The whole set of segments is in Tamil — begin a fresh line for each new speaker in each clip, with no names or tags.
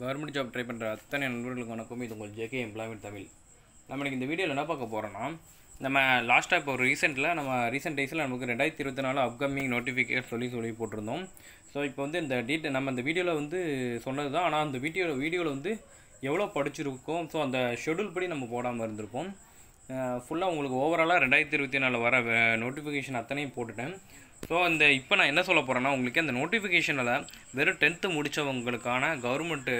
கவர்மெண்ட் ஜாப் ட்ரை பண்ணுற அத்தனை நண்பர்களுக்கு வணக்கம். இது உங்கள் ஜேகே எம்ப்ளாய்மெண்ட் தமிழ் நம்ம இன்றைக்கி இந்த வீடியோவில் என்ன பார்க்க போகிறோன்னா நம்ம லாஸ்ட்டாக இப்போ ஒரு ரீசெண்டில் நம்ம ரீசெண்ட் டேஸில் நமக்கு ரெண்டாயிரத்தி இருபத்தி நாலு அப்கமிங் நோட்டிஃபிகேஷன் சொல்லி சொல்லி போட்டிருந்தோம். ஸோ இப்போ வந்து இந்த டீட்டெயில் நம்ம இந்த வீடியோவில் வந்து சொன்னது தான் ஆனால் அந்த வீடியோ வீடியோவில் வந்து எவ்வளோ படிச்சிருக்கோம்? ஸோ அந்த ஷெடியூல் படி நம்ம போடாமல் இருந்திருப்போம். ஃபுல்லாக உங்களுக்கு ஓவராலாக ரெண்டாயிரத்தி இருபத்தி நாலில் வர நோட்டிஃபிகேஷன் அத்தனையும் போட்டுட்டேன். ஸோ இந்த இப்போ நான் என்ன சொல்ல போகிறேன்னா உங்களுக்கு அந்த நோட்டிஃபிகேஷனில் வெறும் டென்த்து முடித்தவங்களுக்கான கவர்மெண்ட்டு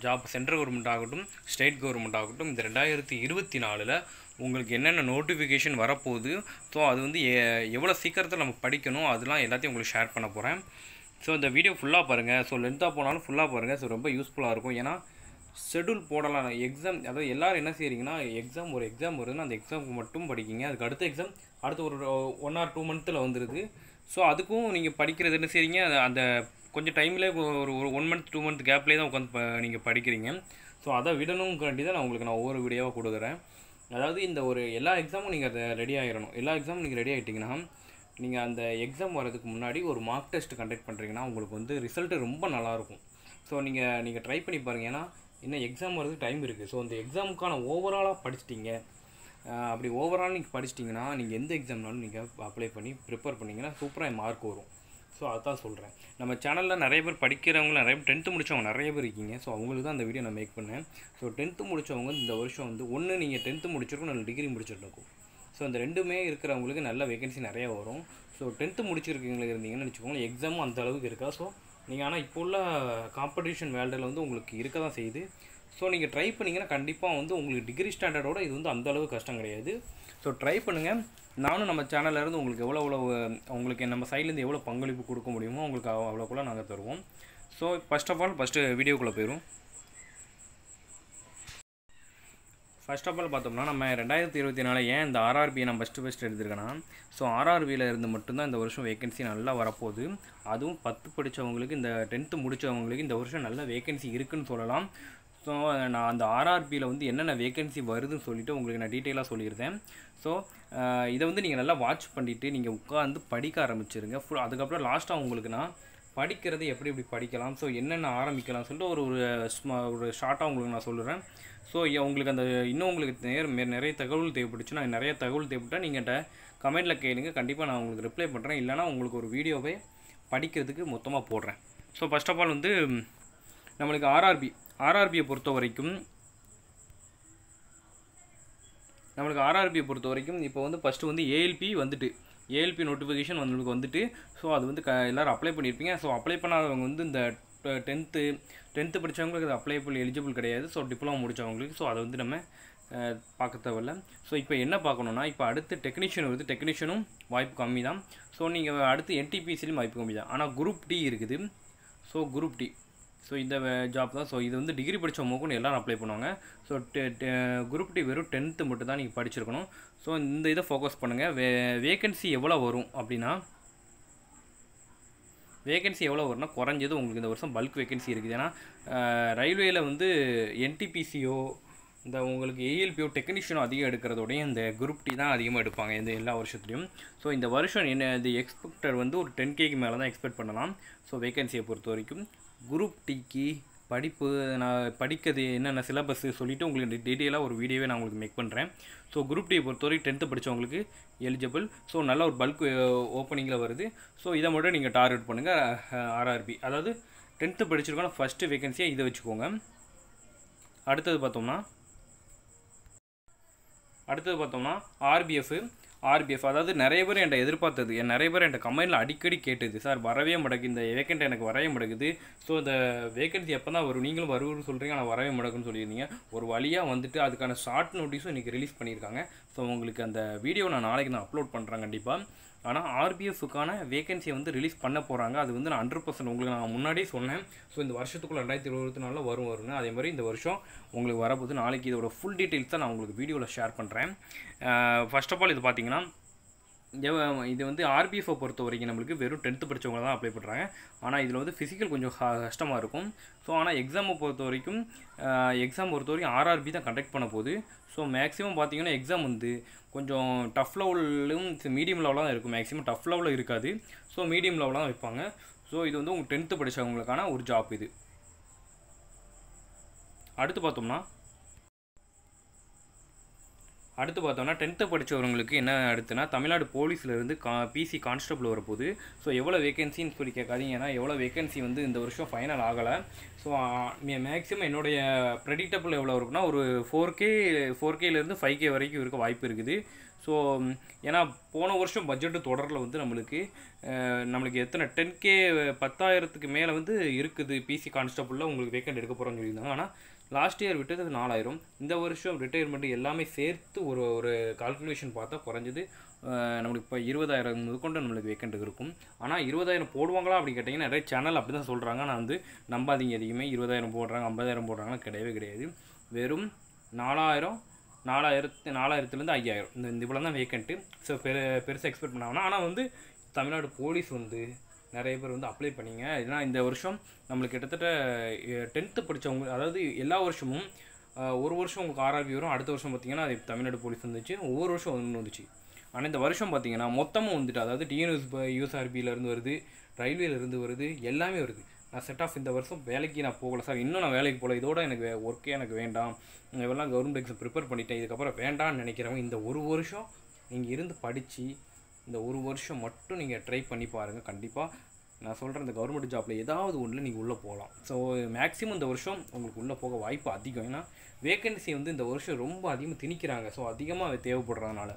ஜாப் சென்ட்ரல் கவர்மெண்ட் ஆகட்டும் ஸ்டேட் கவர்மெண்ட் ஆகட்டும் இந்த ரெண்டாயிரத்தி இருபத்தி நாலில் உங்களுக்கு என்னென்ன நோட்டிஃபிகேஷன் வரப்போகுது? ஸோ அது வந்து எ- எவ்வளோ சீக்கிரத்தில் நம்ம படிக்கணும்? அதெல்லாம் எல்லாத்தையும் உங்களுக்கு ஷேர் பண்ண போகிறேன் ஸோ இந்த வீடியோ ஃபுல்லாக பாருங்கள் ஸோ லென்த்தாக போனாலும் ஃபுல்லாக பாருங்கள் ஸோ ரொம்ப யூஸ்ஃபுல்லாக இருக்கும். ஏன்னா ஷெடியூல் போடலாம். எக்ஸாம் அதாவது எல்லோரும் என்ன செய்கிறீங்கன்னா எக்ஸாம் ஒரு எக்ஸாம் வருதுன்னா அந்த எக்ஸாமுக்கு மட்டும் படிக்கிங்க. அதுக்கு அடுத்த எக்ஸாம் அடுத்த ஒரு ஒன் ஆர் டூ மந்த்தில் வந்துடுது ஸோ அதுக்கும் நீங்கள் படிக்கிறது என்ன செய்றீங்க? அந்த கொஞ்சம் டைமில் ஒரு ஒரு ஒன் மந்த் டூ மந்த் கேப்லேயே தான் உட்காந்து நீங்கள் படிக்கிறீங்க. ஸோ அதை விடணுங்காண்டி தான் நான் உங்களுக்கு நான் ஒவ்வொரு வீடியோவாக கொடுக்குறேன். அதாவது இந்த ஒரு எல்லா எக்ஸாமும் நீங்கள் அதை ரெடி ஆகிடணும் எல்லா எக்ஸாமும் நீங்கள் ரெடி ஆகிட்டிங்கன்னா நீங்கள் அந்த எக்ஸாம் வரதுக்கு முன்னாடி ஒரு மார்க் டெஸ்ட் கண்டக்ட் பண்ணுறீங்கன்னா உங்களுக்கு வந்து ரிசல்ட்டு ரொம்ப நல்லாயிருக்கும். ஸோ நீங்கள் நீங்கள் ட்ரை பண்ணி பாருங்கள் ஏன்னா இன்னும் எக்ஸாம் வரதுக்கு டைம் இருக்குது ஸோ அந்த எக்ஸாமுக்கான ஓவராலாக படிச்சிட்டிங்க. அப்படி ஓவரால் நீங்கள் படிச்சிட்டிங்கன்னா நீங்கள் எந்த எக்ஸாம்னாலும் நீங்கள் அப்ளை பண்ணி ப்ரிப்பேர் பண்ணிங்கன்னா சூப்பராக மார்க் வரும். ஸோ அதான் சொல்கிறேன் நம்ம சேனலில் நிறைய பேர் படிக்கிறவங்க நிறைய பேர் டென்த்து முடித்தவங்க நிறைய பேர் இருக்கீங்க. ஸோ அவங்களுக்கு தான் அந்த வீடியோ நான் மேக் பண்ணேன். ஸோ டென்த்து முடித்தவங்க இந்த வருஷம் வந்து ஒன்று நீங்கள் டென்த்து முடிச்சிருக்கும் நல்ல டிகிரி முடிச்சிருக்கும் ஸோ இந்த ரெண்டுமே இருக்கிறவங்களுக்கு நல்ல வேகன்சி நிறையா வரும். ஸோ டென்த்து முடிச்சிருக்கீங்களுக்கு இருந்தீங்கன்னு வச்சுக்கோங்களேன் எக்ஸாமும் அந்த அளவுக்கு இருக்கா? ஸோ நீங்கள் ஆனால் இப்போ உள்ள காம்படிஷன் வேல்டில் வந்து உங்களுக்கு இருக்க தான் செய்யுது. ஸோ நீங்கள் ட்ரை பண்ணிங்கன்னா கண்டிப்பாக வந்து உங்களுக்கு டிகிரி ஸ்டாண்டர்டோட இது வந்து அந்த அளவுக்கு கஷ்டம் கிடையாது. ஸோ ட்ரை பண்ணுங்கள் நானும் நம்ம சேனல்ல இருந்து உங்களுக்கு எவ்வளோ எவ்வளோ உங்களுக்கு நம்ம சைட்லேருந்து எவ்வளோ பங்களிப்பு கொடுக்க முடியுமோ உங்களுக்கு அவ்வளோக்குள்ளே அவ்வளோக்குள்ள நாங்கள் தருவோம். So first of all first வீடியோக்குள்ளே போயிடும் ஃபர்ஸ்ட் ஆஃப் ஆல் பார்த்தோம்னா நம்ம ரெண்டாயிரத்தி இருபத்தி நாலு ஏன் இந்த ஆர்ஆர்பியை நான் ஃபஸ்ட்டு ஃபஸ்ட் எடுத்திருக்கேன்னா ஸோ ஆர்ஆர்பியில் இருந்து மட்டும்தான் இந்த வருஷம் வேகன்சி நல்லா வரப்போகுது. அதுவும் பத்து படித்தவங்களுக்கு இந்த டென்த்து முடித்தவங்களுக்கு இந்த வருஷம் நல்ல வேகன்சி இருக்குதுன்னு சொல்லலாம். ஸோ நான் அந்த ஆர்ஆர்பியில் வந்து என்னென்ன வேகன்சி வருதுன்னு சொல்லிட்டு உங்களுக்கு நான் டீட்டெயிலாக சொல்லியிருந்தேன். ஸோ இதை வந்து நீங்கள் நல்லா வாட்ச் பண்ணிவிட்டு நீங்கள் உட்காந்து படிக்க ஆரம்பிச்சிருங்க. ஃபுல் அதுக்கப்புறம் லாஸ்ட்டாக உங்களுக்கு நான் படிக்கிறது எப்படி எப்படி படிக்கலாம் ஸோ என்னென்ன ஆரம்பிக்கலாம் சொல்லிட்டு ஒரு ஒரு ஸ்மா ஒரு ஷார்ட்டாக உங்களுக்கு நான் சொல்லுறேன் ஸோ உங்களுக்கு அந்த இன்னும் உங்களுக்கு நேர் மே- நிறைய தகவல் தேவைப்பட்டுச்சு நான் நிறைய தகவல் தேவைப்பட்டால் நீங்கள் கமெண்ட்டில் கேளுங்க. கண்டிப்பாக நான் உங்களுக்கு ரிப்ளை பண்ணுறேன் இல்லைனா உங்களுக்கு ஒரு வீடியோவே படிக்கிறதுக்கு மொத்தமாக போடுறேன். ஸோ ஃபர்ஸ்ட் ஆஃப் ஆல் வந்து நம்மளுக்கு ஆர்ஆர்பி ஆர்ஆர்பியை பொறுத்த வரைக்கும் நம்மளுக்கு ஆர்ஆர்பியை பொறுத்த வரைக்கும் இப்போ வந்து ஃபஸ்ட்டு வந்து ஏஎல்பி வந்துட்டு ஏஎல்பி நோட்டிஃபிகேஷன் நம்மளுக்கு வந்துட்டு ஸோ அது வந்து க எல்லோரும் அப்ளை பண்ணியிருப்பீங்க ஸோ அப்ளை பண்ணாதவங்க வந்து இந்த டென்த்து டென்த்து படித்தவங்களுக்கு அது அப்ளை பண்ணி எலிஜிபிள் கிடையாது. ஸோ டிப்ளமோ முடித்தவங்களுக்கு ஸோ அதை வந்து நம்ம பார்க்க தேவையில்ல. ஸோ இப்போ என்ன பார்க்கணுன்னா இப்போ அடுத்து டெக்னீஷியன் வருது. டெக்னீஷியனும் வாய்ப்பு கம்மி தான் ஸோ நீங்கள் அடுத்து என்டிபிசிலையும் வாய்ப்பு கம்மி தான் ஆனால் குரூப் டி இருக்குது. ஸோ குரூப் டி ஸோ இந்த uh, ஜாப் தான். ஸோ இது வந்து டிகிரி படித்தவங்களுக்கும் எல்லோரும் அப்ளை பண்ணுவாங்க. ஸோ குரூப் டி வெறும் டென்த்து மட்டும் தான் நீங்கள் படிச்சிருக்கணும். ஸோ இந்த இதை ஃபோக்கஸ் பண்ணுங்கள் வே வேகன்சி எவ்வளோ வரும் அப்படின்னா வேகன்சி எவ்வளோ வரும்னா குறைஞ்சது உங்களுக்கு இந்த வருஷம் பல்க் வேகன்சி இருக்குது. ஏன்னா ரயில்வேயில் வந்து என்டிபிசியோ இந்த உங்களுக்கு ஏஎல்பிஓ டெக்னீஷியனோ அதிகம் எடுக்கிறதோடையும் இந்த குரூப் டி தான் அதிகமாக எடுப்பாங்க இந்த எல்லா வருஷத்துலையும். ஸோ இந்த வருஷம் என்ன இது எக்ஸ்பெக்டர் வந்து ஒரு டென் கேக்கு மேலே தான் எக்ஸ்பெக்ட் பண்ணலாம். ஸோ வேகன்சியை பொறுத்த வரைக்கும். குரூப் டிக்கு படிப்பு நான் படிக்கிறது என்னென்ன சிலபஸ் சொல்லிவிட்டு உங்களுக்கு டீட்டெயிலாக ஒரு வீடியோவே நான் உங்களுக்கு மேக் பண்ணுறேன் ஸோ குரூப் டி பொறுத்த வரைக்கும் டென்த்து படித்தவங்களுக்கு எலிஜிபிள் ஸோ நல்ல ஒரு பல்க் ஓப்பனிங்கில் வருது. ஸோ இதை மட்டும் நீங்கள் டார்கெட் பண்ணுங்கள் ஆர்ஆர்பி அதாவது டென்த்து படிச்சிருக்கோன்னா ஃபஸ்ட்டு வேகன்சியாக இதை வச்சுக்கோங்க. அடுத்தது பார்த்தோம்னா அடுத்தது பார்த்தோம்னா ஆர்பிஎஃப் ஆர்பிஎஃப் அதாவது நிறைய பேர் என்கிட்ட எதிர்பார்த்தது. என் நிறைய பேர் என்கிட்ட கம்பெனியில் அடிக்கடி கேட்டது. சார் வரவே மாட்டேங்குது. இந்த வேக்கண்ட் எனக்கு வரவே மாட்டேங்குது. ஸோ இந்த வேக்கன்சி எப்போ தான் வரும்? நீங்களும் வருவன்னு சொல்கிறீங்க ஆனால் வரவே மாட்டேங்குன்னு சொல்லியிருந்தீங்க. ஒரு வழியாக வந்துட்டு அதுக்கான ஷார்ட் நோட்டீஸும் இன்றைக்கி ரிலீஸ் பண்ணியிருக்காங்க. ஸோ உங்களுக்கு அந்த வீடியோ நான் நாளைக்கு நான் அப்லோட் பண்ணுறேன் கண்டிப்பாக ஆனால் ஆர்பிஎஃப்க்கான வேகன்சியை வந்து ரிலீஸ் பண்ண போகிறாங்க அது வந்து நான் ஹண்ட்ரட் பர்சன்ட் உங்களுக்கு நான் முன்னாடியே சொன்னேன். ஸோ இந்த வருஷத்துக்குள்ள ரெண்டாயிரத்தி இருபத்தி நாலில் வரும் வரும்னு. அதே மாதிரி இந்த வருஷம் உங்களுக்கு வரப்போது நாளைக்கு இதோட ஃபுல் டீட்டெயில்ஸ் தான் நான் உங்களுக்கு வீடியோவில் ஷேர் பண்ணுறேன் ஃபர்ஸ்ட் ஆஃப் ஆல் இது பார்த்தீங்கன்னா இது வந்து ஆர்பிஎஃப்பை பொறுத்த வரைக்கும் நம்மளுக்கு வெறும் டென்த்து படித்தவங்க தான் அப்ளை பண்ணுறாங்க ஆனால் இதில் வந்து ஃபிசிக்கல் கொஞ்சம் கஷ்டமாக இருக்கும். ஸோ ஆனால் எக்ஸாமை பொறுத்த வரைக்கும் எக்ஸாம் பொறுத்த வரைக்கும் ஆர்ஆர்பி தான் கண்டக்ட் பண்ண போகுது. ஸோ மேக்ஸிமம் பார்த்தீங்கன்னா எக்ஸாம் வந்து கொஞ்சம் டஃப் லெவலும் மீடியம் லெவலாக தான் இருக்கும். மேக்ஸிமம் டஃப் லெவலில் இருக்காது. ஸோ மீடியம் லெவலாக தான் வைப்பாங்க. ஸோ இது வந்து உங்கள் டென்த்து படித்தவங்களுக்கான ஒரு ஜாப் இது. அடுத்து பார்த்தோம்னா அடுத்து பார்த்தோம்னா டென்த்து படித்தவங்களுக்கு என்ன அடுத்துனா தமிழ்நாடு போலீஸ்லேருந்து கா பிசி கான்ஸ்டபிள் வரப்போகுது. ஸோ எவ்வளோ வேகன்சின்னு சொல்லி கேட்காதீங்கன்னா எவ்வளோ வேகன்சி வந்து இந்த வருஷம் ஃபைனல் ஆகலை. ஸோ மேக்ஸிமம் என்னுடைய ப்ரெடிக்டபிள் எவ்வளோ இருக்குன்னா ஒரு ஃபோர் கே ஃபோர் கேலேருந்து ஃபைவ் கே வரைக்கும் இருக்க வாய்ப்பு இருக்குது. ஸோ ஏன்னா போன வருஷம் பட்ஜெட்டு தொடரில் வந்து நம்மளுக்கு நம்மளுக்கு எத்தனை டென் கே பத்தாயிரத்துக்கு மேலே வந்து இருக்குது பிசி கான்ஸ்டபுளில் உங்களுக்கு வேக்கண்ட் எடுக்க போகிறோம்னு சொல்லியிருந்தாங்க. ஆனால் லாஸ்ட் இயர் விட்டது நாலாயிரம். இந்த வருஷம் ரிட்டையர்மெண்ட் எல்லாமே சேர்த்து ஒரு ஒரு கால்குலேஷன் பார்த்தா குறைஞ்சது நம்மளுக்கு இப்போ இருபதாயிரம் முதற்கொண்டு நம்மளுக்கு வேக்கண்ட் இருக்கும். ஆனால் இருபதாயிரம் போடுவாங்களா அப்படின்னு கேட்டிங்கன்னா நிறைய சேனல் அப்படி தான் சொல்கிறாங்க நான் வந்து நம்பாதீங்க எதையுமே. இருபதாயிரம் போடுறாங்க ஐம்பதாயிரம் போடுறாங்கன்னா கிடையவே கிடையாது. வெறும் நாலாயிரம் நாலாயிரத்து நாலாயிரத்துலேருந்து ஐயாயிரம். இந்த இந்த இவ்வளோ தான் வேக்கண்ட்டு ஸோ பெரு பெருசாக எக்ஸ்பெக்ட் பண்ணாங்கன்னா ஆனால் வந்து தமிழ்நாடு போலீஸ் வந்து நிறைய பேர் வந்து அப்ளை பண்ணிங்க. ஏன்னா இந்த வருஷம் நம்மளுக்கு கிட்டத்தட்ட டென்த்து படித்தவங்க அதாவது எல்லா வருஷமும் ஒரு வருஷம் உங்களுக்கு ஆர்ஆர்பி வரும் அடுத்த வருஷம் பார்த்திங்கன்னா அது தமிழ்நாடு போலீஸ் வந்துச்சு ஒவ்வொரு வருஷம் ஒன்று வந்துச்சு. ஆனால் இந்த வருஷம் பார்த்தீங்கன்னா மொத்தமும் வந்துட்டு அதாவது டிஎன்எஸ் யூஎஸ்ஆர்பியிலேருந்து வருது ரயில்வேலேருந்து வருது எல்லாமே வருது. நான் செட் ஆஃப் இந்த வருஷம் வேலைக்கு நான் போகல சார். இன்னும் நான் வேலைக்கு போகல. இதோட எனக்கு ஒர்க்கே எனக்கு வேண்டாம். நான் இவெல்லாம் கவர்மெண்ட் எக்ஸாம் ப்ரிப்பேர் பண்ணிட்டேன். இதுக்கப்புறம் வேண்டாம்னு நினைக்கிறவங்க இந்த ஒரு வருஷம் நீங்கள் இருந்து படித்து இந்த ஒரு வருஷம் மட்டும் நீங்கள் ட்ரை பண்ணி பாருங்கள் கண்டிப்பாக நான் சொல்கிறேன் இந்த கவர்மெண்ட் ஜாப்பில் ஏதாவது ஒன்றில் நீங்கள் உள்ளே போகலாம். ஸோ மேக்ஸிமம் இந்த வருஷம் உங்களுக்கு உள்ளே போக வாய்ப்பு அதிகம். ஏன்னா வேகன்சி வந்து இந்த வருஷம் ரொம்ப அதிகமாக திணிக்கிறாங்க. ஸோ அதிகமாக தேவைப்படுறதுனால.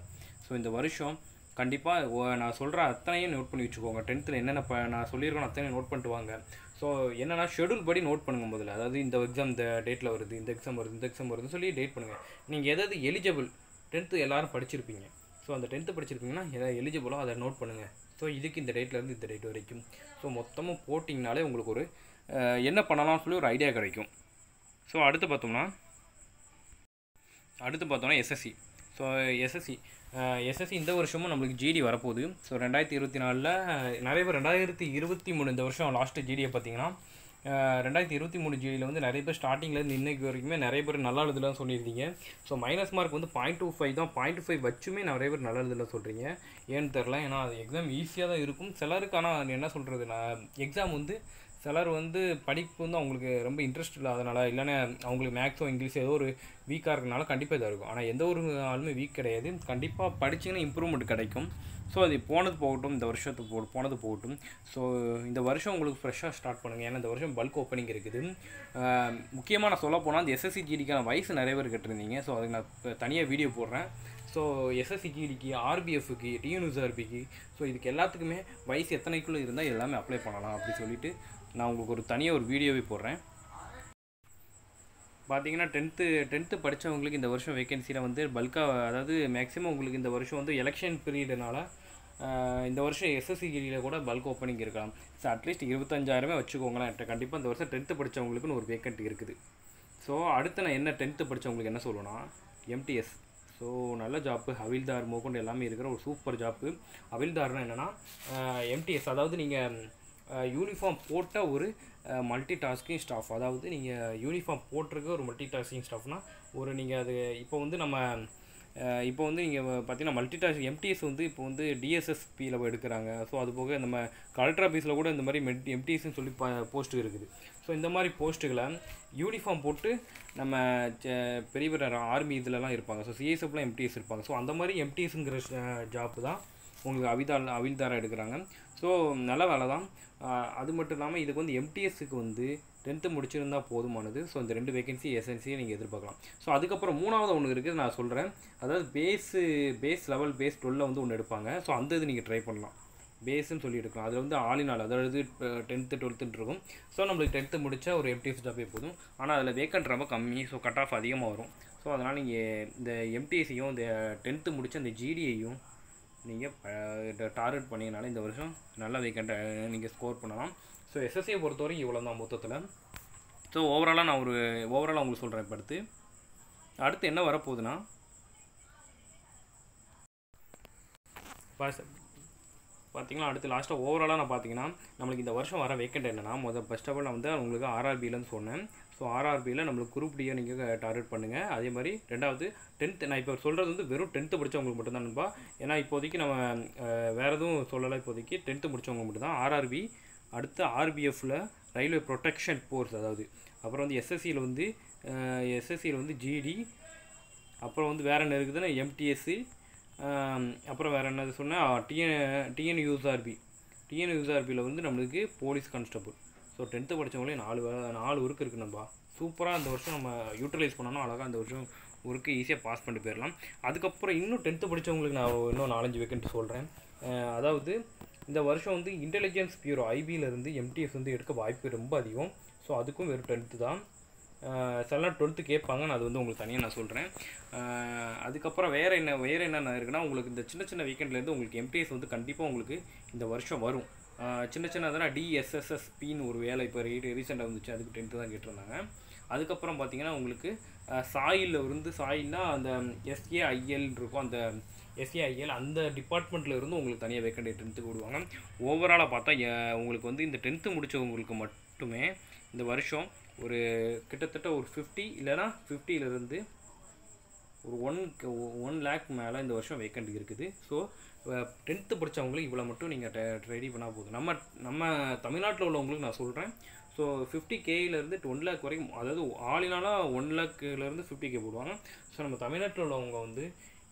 ஸோ இந்த வருஷம் கண்டிப்பாக நான் சொல்கிற அத்தனையும் நோட் பண்ணி வச்சுக்கோங்க. டென்த்தில் என்னென்ன ப நான் சொல்லியிருக்கோம் அத்தனையும் நோட் பண்ணிட்டு வாங்க. ஸோ என்னென்னா ஷெடியூல் படி நோட் பண்ணுங்க முதல்ல. அதாவது இந்த எக்ஸாம் இந்த டேட்டில் வருது இந்த எக்ஸாம் வருது இந்த எக்ஸாம் வருதுன்னு சொல்லி டேட் பண்ணுங்கள் நீங்கள் எதாவது எலிஜிபிள் டென்த்து எல்லாரும் படிச்சிருப்பீங்க. ஸோ அந்த டென்த்து படிச்சிருப்பீங்கன்னா எதாவது எலிஜிபிளோ அதை நோட் பண்ணுங்கள் ஸோ இதுக்கு இந்த டேட்லேருந்து இந்த டேட் வரைக்கும். ஸோ மொத்தமாக போட்டிங்கனாலே உங்களுக்கு ஒரு என்ன பண்ணலாம்னு சொல்லி ஒரு ஐடியா கிடைக்கும். ஸோ அடுத்து பார்த்தோம்னா அடுத்து பார்த்தோம்னா எஸ்எஸ்சி ஸோ எஸ்எஸ்சி எஸ்எஸ்சி இந்த வருஷமும் நம்மளுக்கு ஜிடி வரப்போகுது. ஸோ ரெண்டாயிரத்தி இருபத்தி நாலில் நிறைய பேர் ரெண்டாயிரத்தி இருபத்தி மூணு இந்த வருஷம் லாஸ்ட்டு ஜிடியை பார்த்தீங்கன்னா ரெண்டாயிரத்தி இருபத்தி மூணு ஜிடியில் வந்து நிறைய பேர் ஸ்டார்டிங்லேருந்து இன்றைக்கு வரைக்குமே நிறைய பேர் நல்லா எழுதலாம் சொல்லியிருந்தீங்க. ஸோ மைனஸ் மார்க் வந்து பாயிண்ட் டூ ஃபைவ் தான். பாயிண்ட் ஃபைவ் வச்சுமே நிறைய பேர் நல்லா எழுதலாம் சொல்கிறீங்க ஏன்னு தெரில ஏன்னா அது எக்ஸாம் ஈஸியாக தான் இருக்கும். சிலருக்கு ஆனால் என்ன சொல்கிறது நான் எக்ஸாம் வந்து சிலர் வந்து படிப்பு வந்து அவங்களுக்கு ரொம்ப இன்ட்ரெஸ்ட் இல்லாதனால இல்லைன்னா அவங்களுக்கு மேக்ஸோ இங்கிலீஷ் ஏதோ ஒரு வீக்காக இருக்கனால கண்டிப்பாக இதாக இருக்கும். ஆனால் எந்த ஒரு ஆளுமே வீக் கிடையாது. கண்டிப்பாக படிச்சிங்கன்னா இம்ப்ரூவ்மெண்ட் கிடைக்கும். ஸோ அது போனது போகட்டும் இந்த வருஷத்துக்கு போ போனது போகட்டும். ஸோ இந்த வருஷம் உங்களுக்கு ஃப்ரெஷ்ஷாக ஸ்டார்ட் பண்ணுங்கள் ஏன்னா இந்த வருஷம் பல்க் ஓப்பனிங் இருக்குது. முக்கியமாக நான் சொல்ல போனால் அந்த எஸ்எஸ்சி ஜிடிக்கான வயசு நிறைய பேர் கேட்டிருந்தீங்க. ஸோ அதுக்கு நான் தனியாக வீடியோ போடுறேன். ஸோ எஸ்எஸ்சி ஜிடிக்கு ஆர்பிஎஃப்க்கு டிஎன்யூஎஸ்ஆர்பிக்கு ஸோ இதுக்கு எல்லாத்துக்குமே வயசு எத்தனைக்குள்ளே இருந்தால் எல்லாமே அப்ளை பண்ணலாம் அப்படி சொல்லிட்டு நான் உங்களுக்கு ஒரு தனியாக ஒரு வீடியோவே போடுறேன். பார்த்தீங்கன்னா டென்த்து டென்த்து படித்தவங்களுக்கு இந்த வருஷம் வேகன்சியில் வந்து பல்காக அதாவது மேக்ஸிமம் உங்களுக்கு இந்த வருஷம் வந்து எலெக்ஷன் பீரியடுனால இந்த வருஷம் எஸ்எஸ்சியில் கூட பல்க் ஓப்பனிங் இருக்கலாம். ஸோ அட்லீஸ்ட் இருபத்தஞ்சாயிரமே வச்சுக்கோங்களேன். கண்டிப்பாக இந்த வருஷம் டென்த்து படித்தவங்களுக்குன்னு ஒரு வேக்கண்ட் இருக்குது. ஸோ அடுத்து நான் என்ன டென்த்து படித்தவங்களுக்கு என்ன சொல்லுவேன்னா எம்டிஎஸ் ஸோ நல்ல ஜாப்பு ஹவில்தார் மோகொண்டு எல்லாமே இருக்கிற ஒரு சூப்பர் ஜாப்பு ஹவில்தார்னால் என்னென்னா எம்டிஎஸ் அதாவது நீங்கள் யூனிஃபார்ம் போட்ட ஒரு மல்டி டாஸ்கிங் ஸ்டாஃப் அதாவது நீங்கள் யூனிஃபார்ம் போட்டிருக்க ஒரு மல்டி டாஸ்கிங் ஸ்டாஃப்னால் ஒரு நீங்கள் அது இப்போ வந்து நம்ம இப்போ வந்து நீங்கள் பார்த்தீங்கன்னா மல்டி டாஸ்க் எம்டிஎஸ் வந்து இப்போ வந்து டிஎஸ்எஸ்பியில் எடுக்கிறாங்க. ஸோ அது போக நம்ம கலெக்டர் ஆஃபீஸில் கூட இந்த மாதிரி மெட் எம்டிஎஸ்னு சொல்லி போஸ்ட் இருக்குது. ஸோ இந்த மாதிரி போஸ்ட்டுகளை யூனிஃபார்ம் போட்டு நம்ம பெரிய பெரிய ஆர்மி இதிலலாம் இருப்பாங்க. ஸோ சிஎஸ்எஃப்லாம் எம்டிஎஸ் இருப்பாங்க. ஸோ அந்த மாதிரி எம்டிஎஸ்ங்கிற ஜாப் தான் உங்களுக்கு அவிதால் அவில்தாரா எடுக்கிறாங்க. ஸோ நல்ல வேலை தான் அது மட்டும் இல்லாமல் இதுக்கு வந்து எம்டிஎஸ்க்கு வந்து டென்த்து முடிச்சிருந்தால் போதுமானது. ஸோ இந்த ரெண்டு வேகன்சி எஸ்என்சியை நீங்கள் எதிர்பார்க்கலாம். ஸோ அதுக்கப்புறம் மூணாவது ஒன்று இருக்குது நான் சொல்கிறேன் அதாவது பேஸு பேஸ் லெவல் பேஸ் டுவெல்ல வந்து ஒன்று எடுப்பாங்க. ஸோ அந்த இது நீங்கள் ட்ரை பண்ணலாம். பேஸுன்னு சொல்லி எடுக்கலாம். அதில் வந்து ஆலின் ஆள் அதாவது டென்த்து டுவெல்த்துன்னு இருக்கும். ஸோ நம்மளுக்கு டென்த்து முடித்தா ஒரு எம்டிஎஸ் ஜாபே போதும். ஆனால் அதில் வேக்கண்ட் ரொம்ப கம்மி. ஸோ கட் ஆஃப் அதிகமாக வரும். ஸோ அதனால் நீங்கள் இந்த எம்டிஎஸ்சியும் இந்த டென்த்து முடித்த அந்த ஜிடிஐயும் நீங்கள் டார்கெட் பண்ணிங்கனால இந்த வருஷம் நல்ல வேக்கண்ட்டை நீங்கள் ஸ்கோர் பண்ணலாம். ஸோ எஸ்எஸ்சியை பொறுத்தவரைக்கும் இவ்வளோ தான் மொத்தத்தில். ஸோ ஓவராலாக நான் ஒரு ஓவராலாக உங்களுக்கு சொல்கிறேன் இப்போ அடுத்து. அடுத்து என்ன வரப்போகுதுன்னா பாஸ் பார்த்தீங்கன்னா அடுத்து லாஸ்ட்டாக ஓவராலாக நான் பார்த்தீங்கன்னா நம்மளுக்கு இந்த வருஷம் வர வேக்கண்ட் என்னன்னா முதல் ஃபஸ்ட் ஆஃப் ஆல் நான் வந்து உங்களுக்கு ஆர்ஆர்பிலன்னு சொன்னேன். ஸோ ஆர்ஆர்பியில் நம்மளுக்கு குரூப் டியை நீங்கள் டார்கெட் பண்ணுங்கள் அதே மாதிரி ரெண்டாவது டென்த்து நான் இப்போ சொல்கிறது வந்து வெறும் டென்த்து படித்தவங்களுக்கு மட்டும்தான் நண்பா. ஏன்னா இப்போதைக்கு நம்ம வேறு எதுவும் சொல்லலை இப்போதைக்கு. டென்த்து முடித்தவங்க மட்டும்தான். ஆர்ஆர்பி அடுத்து ஆர்பிஎஃப்பில் ரயில்வே ப்ரொடெக்ஷன் போர்ஸ் அதாவது. அப்புறம் வந்து எஸ்எஸ்சியில் வந்து எஸ்எஸ்சியில் வந்து ஜிடி அப்புறம் வந்து வேறு என்ன இருக்குதுன்னா எம்டிஎஸ்சி அப்புறம் வேறு என்னது சொன்னால் டிஎன் டிஎன் யூஎஸ்ஆர்பி டிஎன் யூஎஸ்ஆர்பியில் வந்து நம்மளுக்கு போலீஸ் கான்ஸ்டபுள் ஸோ டென்த்து படித்தவங்களே நாலு நாலு ஒர்க் இருக்குது நண்பா. சூப்பராக அந்த வருஷம் நம்ம யூட்டிலைஸ் பண்ணோம்னா அழகாக அந்த வருஷம் ஒர்க்கு ஈஸியாக பாஸ் பண்ணிட்டு போயிடலாம் அதுக்கப்புறம் இன்னும் டென்த்து படித்தவங்களுக்கு நான் இன்னும் நாலஞ்சு வேக்கன்ட் சொல்கிறேன் அதாவது இந்த வருஷம் வந்து இன்டெலிஜென்ஸ் பியூரோ ஐபியிலேருந்து எம்டிஎஸ் வந்து எடுக்க வாய்ப்பு ரொம்ப அதிகம். ஸோ அதுக்கும் வெறும் டென்த்து தான். சில நாள் டுவெல்த்து கேட்பாங்க. நான் அது வந்து உங்களுக்கு தனியாக நான் சொல்கிறேன் அதுக்கப்புறம் வேறு என்ன வேறு என்னென்ன இருக்குன்னா உங்களுக்கு இந்த சின்ன சின்ன வீக்கெண்ட்லேருந்து உங்களுக்கு எம்டிஎஸ் வந்து கண்டிப்பாக உங்களுக்கு இந்த வருஷம் வரும். சின்ன சின்னதுனா டிஎஸ்எஸ்எஸ்பின்னு ஒரு வேலை இப்போ ரீசெண்டாக வந்துச்சு. அதுக்கு டென்த்து தான் கேட்டிருந்தாங்க. அதுக்கப்புறம் பார்த்தீங்கன்னா உங்களுக்கு சாயில் இருந்து சாயில்னா அந்த எஸ்ஏஐஎல் இருக்கும். அந்த எஸ்ஏஐஎல் அந்த டிபார்ட்மெண்ட்டில் இருந்து உங்களுக்கு தனியாக வேக்கண்ட் டென்த்துக்கு விடுவாங்க ஓவராலாக பார்த்தா உங்களுக்கு வந்து இந்த டென்த்து முடித்தவங்களுக்கு மட்டுமே இந்த வருஷம் ஒரு கிட்டத்தட்ட ஒரு ஃபிஃப்டி இல்லைன்னா ஃபிஃப்டியிலேருந்து ஒரு ஒன் ஒன் லேக் மேலே இந்த வருஷம் வேக்கண்ட் இருக்குது. ஸோ டென்த்து படித்தவங்களுக்கு இவ்வளோ மட்டும் நீங்கள் ரெடி பண்ணால் போதும். நம்ம நம்ம தமிழ்நாட்டில் உள்ளவங்களுக்கு நான் சொல்கிறேன் ஸோ ஃபிஃப்டி கேயிலேருந்து ஒன் லேக் வரைக்கும் அதாவது ஆளினாலாம் ஒன் லேக்லேருந்து ஃபிஃப்டி கே போடுவாங்க. ஸோ நம்ம தமிழ்நாட்டில் உள்ளவங்க வந்து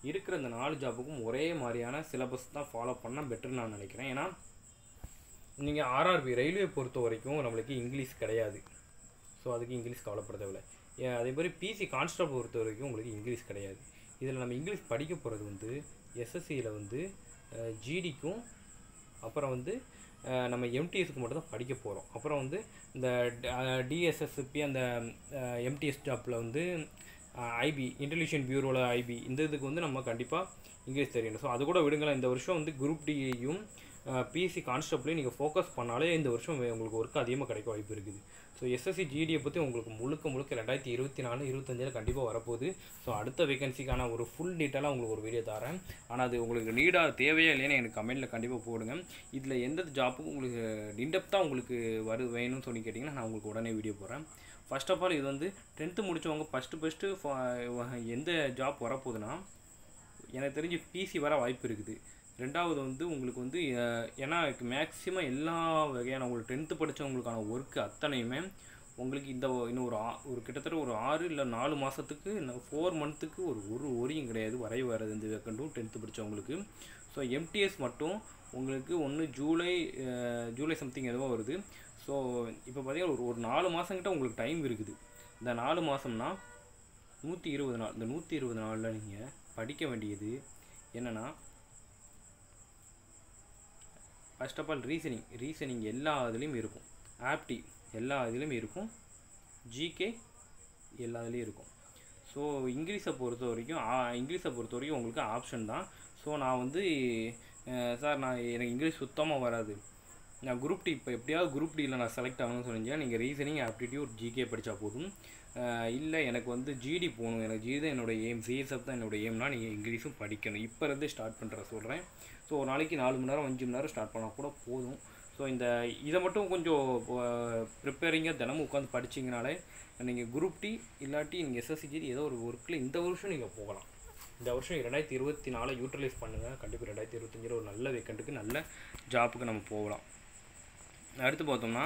இருக்கிற இந்த நாலு ஜாப்புக்கும் ஒரே மாதிரியான சிலபஸ் தான் ஃபாலோ பண்ணால் பெட்டர் நான் நினைக்கிறேன். ஏன்னா நீங்கள் ஆர்ஆர்பி ரயில்வே பொறுத்த வரைக்கும் நம்மளுக்கு இங்கிலீஷ் கிடையாது. ஸோ அதுக்கு இங்கிலீஷ் கவலைப்பட தேவையில்லை அதே மாதிரி பிசி கான்ஸ்டபிள் பொறுத்த வரைக்கும் உங்களுக்கு இங்கிலீஷ் கிடையாது. இதில் நம்ம இங்கிலீஷ் படிக்க போகிறது வந்து எஸ்எஸ்சியில் வந்து ஜிடிக்கும் அப்புறம் வந்து நம்ம எம்டிஎஸ்க்கு மட்டும் தான் படிக்க போகிறோம் அப்புறம் வந்து இந்த டிஎஸ்எஸ்பி அந்த எம்டிஎஸ் ஜாப்பில் வந்து ஐபி இன்டெலிஜென்ட் பியூரோவில் ஐபி இந்த இதுக்கு வந்து நம்ம கண்டிப்பாக இங்கிலீஷ் தெரியணும் ஸோ அது கூட விடுங்களேன் இந்த வருஷம் வந்து குரூப் டியையும் பிசி கான்ஸ்டபிளையும் நீங்கள் ஃபோக்கஸ் பண்ணாலே இந்த வருஷம் உங்களுக்கு ஒர்க் அதிகமாக கிடைக்க வாய்ப்பு இருக்குது. ஸோ எஸ்எஸ்சி ஜிடியை பற்றி உங்களுக்கு முழுக்க முழுக்க ரெண்டாயிரத்தி இருபத்தி நாலு இருபத்தஞ்சில் கண்டிப்பாக வரப்போகுது. ஸோ அடுத்த வேகன்சிக்கான ஒரு ஃபுல் டீட்டெயிலாக உங்களுக்கு ஒரு வீடியோ தரேன். ஆனால் அது உங்களுக்கு நீடாக தேவையா இல்லைன்னு எனக்கு கமெண்ட்டில் கண்டிப்பாக போடுங்க. இதில் எந்த ஜாப்புக்கும் உங்களுக்கு இன்டெப்த்தாக உங்களுக்கு வரு வேணும்னு சொல்லி கேட்டிங்கன்னா நான் உங்களுக்கு உடனே வீடியோ போடுறேன். ஃபர்ஸ்ட் ஆஃப் ஆல் இது வந்து டென்த்து முடித்தவங்க ஃபஸ்ட்டு ஃபஸ்ட்டு எந்த ஜாப் வரப்போகுதுன்னா எனக்கு தெரிஞ்சு பிசி வர வாய்ப்பு இருக்குது. ரெண்டாவது வந்து உங்களுக்கு வந்து ஏன்னா மேக்ஸிமம் எல்லா வகையான உங்களுக்கு டென்த்து படித்தவங்களுக்கான ஒர்க்கு அத்தனையுமே உங்களுக்கு இந்த இன்னும் ஒரு ஆ- ஒரு கிட்டத்தட்ட ஒரு ஆறு இல்லை நாலு மாதத்துக்கு ஃபோர் மந்த்துக்கு ஒரு ஒரு ஒரியும் கிடையாது. வரைய வராது இந்த வேக்கண்டும் டென்த்து படித்தவங்களுக்கு ஸோ எம்டிஎஸ் மட்டும் உங்களுக்கு ஒன்று ஜூலை ஜூலை சம்திங் எதுவோ வருது. ஸோ இப்போ பார்த்தீங்கன்னா ஒரு ஒரு நாலு மாதங்கிட்ட உங்களுக்கு டைம் இருக்குது. இந்த நாலு மாதம்னா நூற்றி இருபது நாள் இந்த நூற்றி இருபது நாளில் நீங்கள் படிக்க வேண்டியது என்னென்னா first of all reasoning reasoning எல்லா இதுலேயும் இருக்கும். ஆப்டி எல்லா இதுலேயும் இருக்கும். ஜிகே எல்லா இதுலேயும் இருக்கும். ஸோ இங்கிலீஷை பொறுத்த வரைக்கும் இங்கிலீஷை பொறுத்த வரைக்கும் உங்களுக்கு ஆப்ஷன் தான். ஸோ நான் வந்து சார் நான் எனக்கு இங்கிலீஷ் சுத்தமாக வராது. நான் குரூப் டி இப்போ எப்படியாவது குரூப் டியில் நான் செலக்ட் ஆகணும்னு சொன்னீங்கன்னா நீங்கள் ரீசனிங் ஆப்டிடியூட் ஜிகே படித்தா போதும். இல்லை எனக்கு வந்து ஜிடி போகணும். எனக்கு ஜிடி தான் என்னோட எய்ம் சிஎஸ்எஃப் தான் என்னோட எய்ம்னா நீங்கள் இங்கிலீஷும் படிக்கணும். இப்போ இருந்தே ஸ்டார்ட் பண்ணுற சொல்கிறேன் ஸோ ஒரு நாளைக்கு நாலு மணி நேரம் அஞ்சு மணி நேரம் ஸ்டார்ட் பண்ணால் கூட போதும். ஸோ இந்த இதை மட்டும் கொஞ்சம் ப்ரிப்பேரிங்காக தினமும் உட்காந்து படிச்சிங்கனாலே நீங்கள் குரூப் டி இல்லாட்டி நீங்கள் எஸ்எஸ்சி ஏதோ ஒரு ஒர்க்கில் இந்த வருஷம் நீங்கள் போகலாம். இந்த வருஷம் ரெண்டாயிரத்தி இருபத்தி நாலு யூட்டிலைஸ் பண்ணுங்கள் கண்டிப்பாக ரெண்டாயிரத்தி இருபத்தஞ்சில் ஒரு நல்ல வேக்கண்ட்டுக்கு நல்ல ஜாப்புக்கு நம்ம போகலாம். அடுத்து பார்த்தோம்னா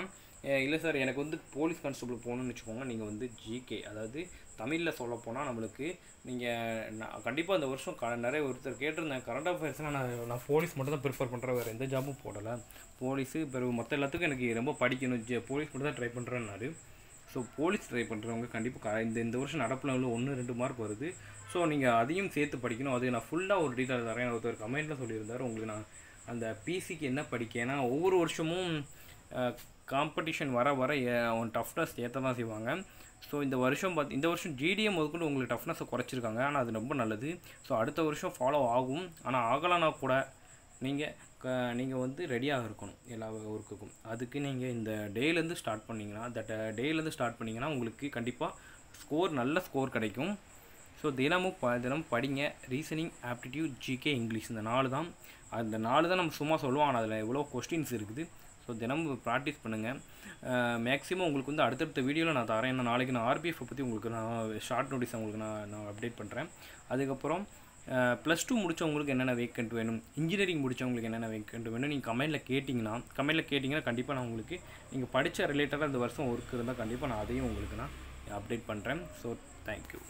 இல்லை சார் எனக்கு வந்து போலீஸ் கான்ஸ்டபிள் போகணுன்னு வச்சுக்கோங்க. நீங்கள் வந்து ஜிகே அதாவது தமிழில் சொல்ல போனால் நம்மளுக்கு நீங்கள் நான் கண்டிப்பாக அந்த வருஷம் க நிறைய ஒருத்தர் கேட்டிருந்தேன். கரண்ட் அஃபேர்ஸ்லாம் நான் நான் போலீஸ் மட்டும் தான் ப்ரிஃபர் பண்ணுறேன் வேறு எந்த ஜாபும் போடலை. போலீஸு பிறகு மற்ற எல்லாத்துக்கும் எனக்கு ரொம்ப படிக்கணும். ஜ போலீஸ் மட்டும் தான் ட்ரை பண்ணுறேன்னாரு ஸோ போலீஸ் ட்ரை பண்ணுறவங்க கண்டிப்பாக இந்த இந்த வருஷம் நடப்பில் உள்ள ஒன்று ரெண்டு மார்க் வருது. ஸோ நீங்கள் அதையும் சேர்த்து படிக்கணும். அது நான் ஃபுல்லாக ஒரு டீட்டெயில் தரேன். ஒருத்தர் கமெண்ட்டில் சொல்லியிருந்தார். உங்களுக்கு நான் அந்த பிசிக்கு என்ன படிக்க ஏன்னா ஒவ்வொரு வருஷமும் காம்படிஷன் வர வர அவன் டஃப்னஸ் ஏற்ற தான் செய்வாங்க. ஸோ இந்த வருஷம் பார்த்து இந்த வருஷம் ஜிடிஎம் முதற்கொண்டு உங்களுக்கு டஃப்னஸை குறைச்சிருக்காங்க. ஆனால் அது ரொம்ப நல்லது. ஸோ அடுத்த வருஷம் ஃபாலோ ஆகும். ஆனால் ஆகலைன்னா கூட நீங்கள் க நீங்கள் வந்து ரெடியாக இருக்கணும். எல்லா ஒர்க்குக்கும் அதுக்கு நீங்கள் இந்த டேலேருந்து ஸ்டார்ட் பண்ணிங்கன்னா தட் டேலேருந்து ஸ்டார்ட் பண்ணிங்கன்னா உங்களுக்கு கண்டிப்பாக ஸ்கோர் நல்ல ஸ்கோர் கிடைக்கும். ஸோ தினமும் ப தினமும் படிங்க. ரீசனிங் ஆப்டிடியூட் ஜிகே இங்கிலீஷ் இந்த நாலு தான். அந்த நாலு தான் நம்ம சும்மா சொல்லுவோம். ஆனால் அதில் எவ்வளோ கொஸ்டின்ஸ் இருக்குது. ஸோ தினமும் ப்ராக்டிஸ் பண்ணுங்கள் மேக்ஸிமம் உங்களுக்கு வந்து அடுத்தடுத்த வீடியோவில் நான் தரேன். ஏன்னா நாளைக்கு நான் ஆர்பிஎஃப் பற்றி உங்களுக்கு நான் ஷார்ட் நோட்டீஸ் உங்களுக்கு நான் நான் அப்டேட் பண்ணுறேன் அதுக்கப்புறம் ப்ளஸ் டூ முடிச்சவங்களுக்கு என்னென்ன வேக்கண்ட் வேணும்? இன்ஜினியரிங் முடிச்சவங்களுக்கு என்னென்ன வேக்கண்ட் வேணும்? நீங்கள் கமெண்டில் கேட்டிங்கன்னா கமெண்டில் கேட்டிங்கன்னா கண்டிப்பாக நான் உங்களுக்கு நீங்கள் படித்த ரிலேட்டடாக இந்த வருஷம் ஒர்க் இருந்தால் கண்டிப்பாக நான் அதையும் உங்களுக்கு நான் அப்டேட் பண்ணுறேன் ஸோ தேங்க்யூ